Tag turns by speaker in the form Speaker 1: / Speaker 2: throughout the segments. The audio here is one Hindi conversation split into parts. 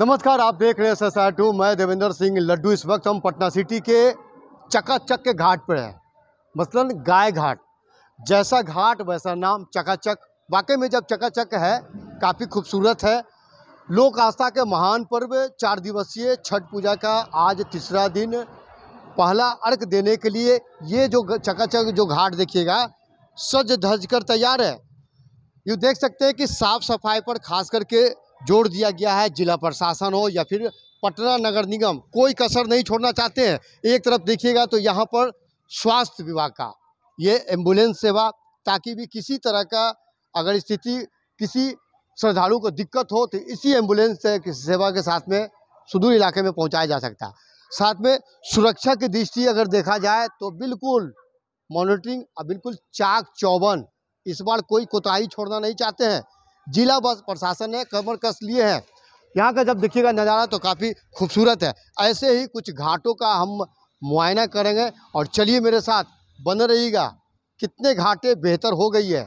Speaker 1: नमस्कार, आप देख रहे हैं एस टू मैं देवेंद्र सिंह लड्डू। इस वक्त हम पटना सिटी के चकाचक के घाट पर हैं। मसलन गाय घाट। जैसा घाट, वैसा नाम चकाचक। वाकई में जब चकाचक है, काफ़ी खूबसूरत है। लोक आस्था के महान पर्व, चार दिवसीय छठ पूजा का आज तीसरा दिन। पहला अर्घ देने के लिए ये जो चकाचक जो घाट देखिएगा सज धज कर तैयार है। ये देख सकते हैं कि साफ़ सफ़ाई पर खास करके जोड़ दिया गया है, जिला प्रशासन हो या फिर पटना नगर निगम, कोई कसर नहीं छोड़ना चाहते हैं। एक तरफ़ देखिएगा तो यहाँ पर स्वास्थ्य विभाग का, ये एंबुलेंस सेवा, ताकि भी किसी तरह का अगर स्थिति, किसी श्रद्धालु को दिक्कत हो तो इसी एंबुलेंस से सेवा के साथ में सुदूर इलाके में पहुँचाया जा सकता। है साथ में सुरक्षा की दृष्टि अगर देखा जाए तो बिल्कुल मॉनिटरिंग और बिल्कुल चाक चौबन, इस बार कोई कोताही छोड़ना नहीं चाहते हैं। जिला बस प्रशासन ने कमर कस लिए हैं। यहाँ का जब देखिएगा नज़ारा तो काफ़ी खूबसूरत है। ऐसे ही कुछ घाटों का हम मुआयना करेंगे। और चलिए मेरे साथ, बन रहिएगा। कितने घाटे बेहतर हो गई है।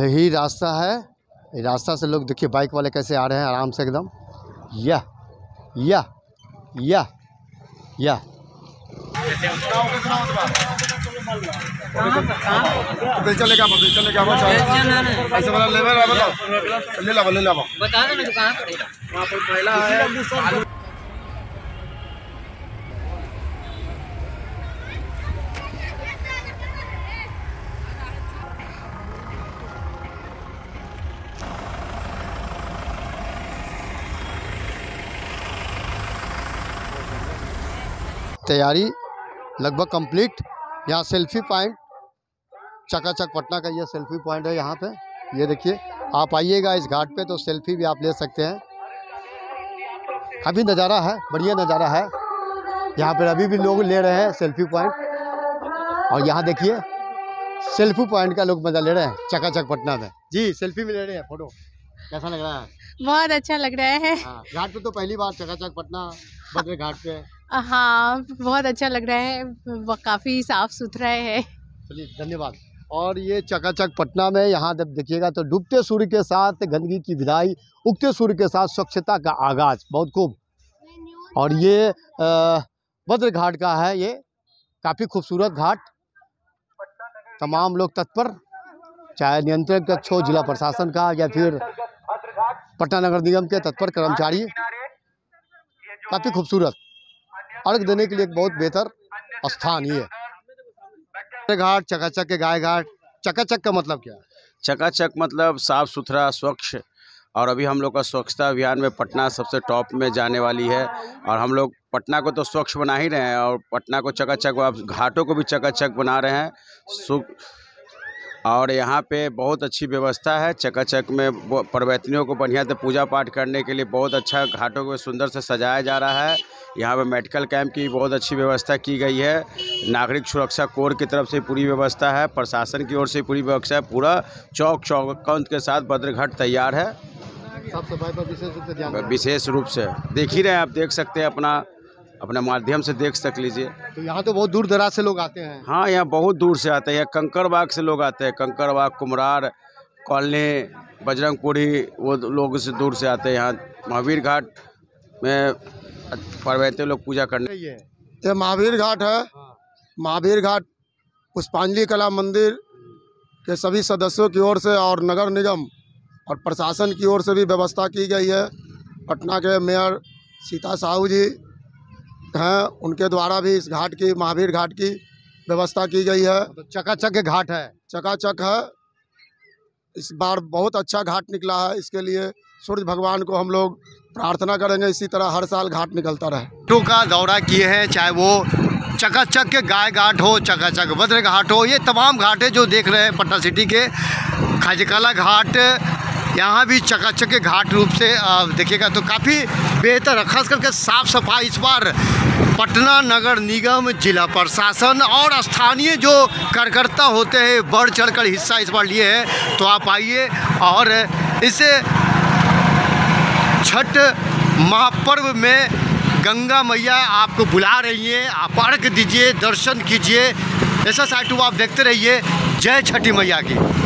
Speaker 1: यही रास्ता है। रास्ता से लोग देखिए बाइक वाले कैसे आ रहे हैं आराम से एकदम। या या या या।
Speaker 2: दिल चले क्या दिल चले क्या ऐसे वाला लेवल है बताओ। ले ला ले
Speaker 3: बता
Speaker 2: पर पहला है।
Speaker 1: तैयारी लगभग कंप्लीट। यहाँ सेल्फी पॉइंट चकाचक पटना का ये सेल्फी पॉइंट है यहाँ पे। ये देखिए आप आइएगा इस घाट पे तो सेल्फी भी आप ले सकते हैं। काफ़ी नज़ारा है बढ़िया नज़ारा है। यहाँ पर अभी भी लोग ले रहे हैं सेल्फी पॉइंट। और यहाँ देखिए सेल्फी पॉइंट का लोग मज़ा ले रहे हैं चकाचक पटना में। जी सेल्फी भी ले रहे हैं फ़ोटो। कैसा लग रहा है?
Speaker 4: बहुत अच्छा लग रहा है।
Speaker 1: हाँ घाट पे तो पहली बार चकाचक पटना बद्र घाट पे।
Speaker 4: हाँ बहुत अच्छा लग रहा है। काफ़ी साफ़ सुथरा है।
Speaker 1: चलिए, धन्यवाद। और ये चकाचक पटना में यहाँ जब देखिएगा तो डूबते सूर्य के साथ गंदगी की विदाई, उगते सूर्य के साथ स्वच्छता का आगाज़, बहुत खूब। और ये भद्र घाट का है ये, काफ़ी खूबसूरत घाट। तमाम लोग तत्पर, चाहे नियंत्रण कक्ष हो, जिला प्रशासन का, या फिर पटना नगर निगम के तत्पर कर्मचारी। काफ़ी खूबसूरत। अर्घ देने के लिए एक बहुत बेहतर स्थान ये घाट, चकाचक के गाय घाट। चकाचक का मतलब क्या है?
Speaker 5: चकाचक मतलब साफ़ सुथरा, स्वच्छ। और अभी हम लोग का स्वच्छता अभियान में पटना सबसे टॉप में जाने वाली है। और हम लोग पटना को तो स्वच्छ बना ही रहे हैं और पटना को चकाचक घाटों को भी चकाचक बना रहे हैं। और यहाँ पे बहुत अच्छी व्यवस्था है। चकाचक में परवैतनियों को बढ़िया से पूजा पाठ करने के लिए बहुत अच्छा घाटों को सुंदर से सजाया जा रहा है। यहाँ पे मेडिकल कैंप की बहुत अच्छी व्यवस्था की गई है। नागरिक सुरक्षा कोर की तरफ़ से पूरी व्यवस्था है। प्रशासन की ओर से पूरी व्यवस्था है। पूरा चौक चौकंत के साथ भद्रघाट तैयार है।
Speaker 1: साफ़ सफ़ाई पर विशेष रूप से
Speaker 5: विशेष रूप से। देख ही रहे हैं आप देख सकते हैं अपना अपने माध्यम से देख सक लीजिए।
Speaker 1: तो यहाँ तो बहुत दूर दराज से लोग आते हैं।
Speaker 5: हाँ यहाँ बहुत दूर से आते हैं। यहाँ कंकड़बाग से लोग आते हैं। कंकड़बाग कुमरार कॉलोनी बजरंगपुरी वो लोग से दूर से आते हैं। यहाँ महावीर घाट में परवैते लोग पूजा करने
Speaker 1: ये
Speaker 2: महावीर घाट है
Speaker 1: हाँ।
Speaker 2: महावीर घाट पुष्पांजलि कला मंदिर के सभी सदस्यों की ओर से और नगर निगम और प्रशासन की ओर से भी व्यवस्था की गई है। पटना के मेयर सीता साहू जी हैं उनके द्वारा भी इस घाट की महावीर घाट की व्यवस्था की गई है।
Speaker 1: तो चकाचक के घाट है।
Speaker 2: चकाचक है। इस बार बहुत अच्छा घाट निकला है इसके लिए सूर्य भगवान को हम लोग प्रार्थना करेंगे इसी तरह हर साल घाट निकलता रहे।
Speaker 1: घाटों का दौरा किए हैं चाहे वो चकाचक के गाय घाट हो चकाचक भद्र घाट हो ये तमाम घाट है जो देख रहे हैं पटना सिटी के खाजकाला घाट यहाँ भी चकाचक घाट रूप से देखिएगा तो काफ़ी बेहतर खास करके साफ़ सफ़ाई इस बार पटना नगर निगम जिला प्रशासन और स्थानीय जो कार्यकर्ता होते हैं, बढ़ चढ़ कर हिस्सा इस बार लिए हैं तो आप आइए और इसे छठ महापर्व में गंगा मैया आपको बुला रही है, आप अर्घ दीजिए, दर्शन कीजिए, ऐसा साइटू आप देखते रहिए, जय छठी मैया की।